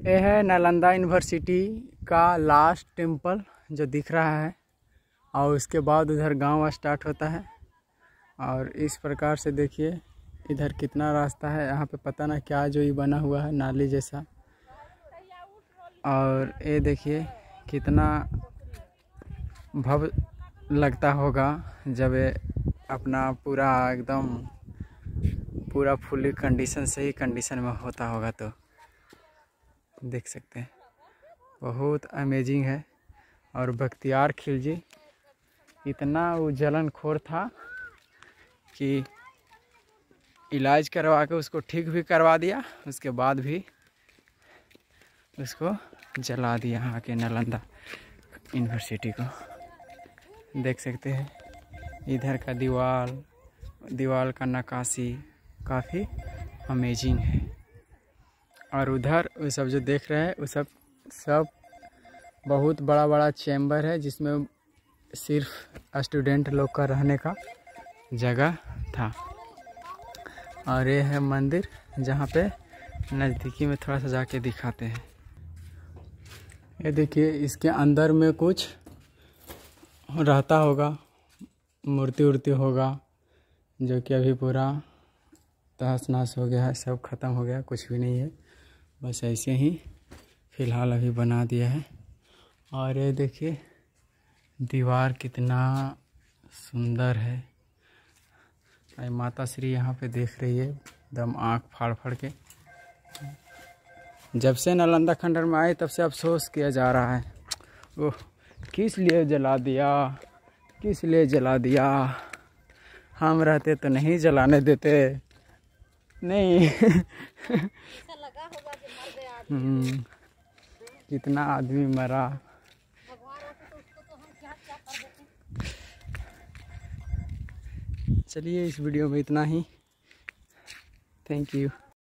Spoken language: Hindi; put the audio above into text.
ये है नालंदा यूनिवर्सिटी का लास्ट टेंपल जो दिख रहा है और उसके बाद उधर गाँव स्टार्ट होता है। और इस प्रकार से देखिए, इधर कितना रास्ता है, यहाँ पे पता ना क्या जो ये बना हुआ है, नाली जैसा। और ये देखिए, कितना भव लगता होगा जब ये अपना पूरा एकदम, पूरा फुली कंडीशन सही कंडीशन में होता होगा तो। देख सकते हैं। बहुत अमेजिंग है। और बख्तियार खिलजी इतना वो जलन खोर था कि इलाज करवा के उसको ठीक भी करवा दिया, उसके बाद भी उसको जला दिया यहाँ के नालंदा यूनिवर्सिटी को। देख सकते हैं, इधर का दीवार दीवार का नक्काशी काफ़ी अमेजिंग है। और उधर वो सब जो देख रहे हैं, वो सब सब बहुत बड़ा बड़ा चैम्बर है, जिसमें सिर्फ़ स्टूडेंट लोग का रहने का जगह था। और ये है मंदिर, जहाँ पे नज़दीकी में थोड़ा सा जाके दिखाते हैं। ये देखिए, इसके अंदर में कुछ रहता होगा, मूर्ति उर्ति होगा, जो कि अभी पूरा तहस नहस हो गया है, सब ख़त्म हो गया, कुछ भी नहीं है। बस ऐसे ही फ़िलहाल अभी बना दिया है। और ये देखिए, दीवार कितना सुंदर है। माता श्री यहाँ पे देख रही है, एकदम आँख फाड़ फाड़ के। जब से नालंदा खंडर में आए, तब से अफसोस किया जा रहा है। ओह, किस लिए जला दिया? किस लिए जला दिया? हम रहते तो नहीं जलाने देते। नहीं। हम्म, कितना आदमी मरा। चलिए इस वीडियो में इतना ही। Thank you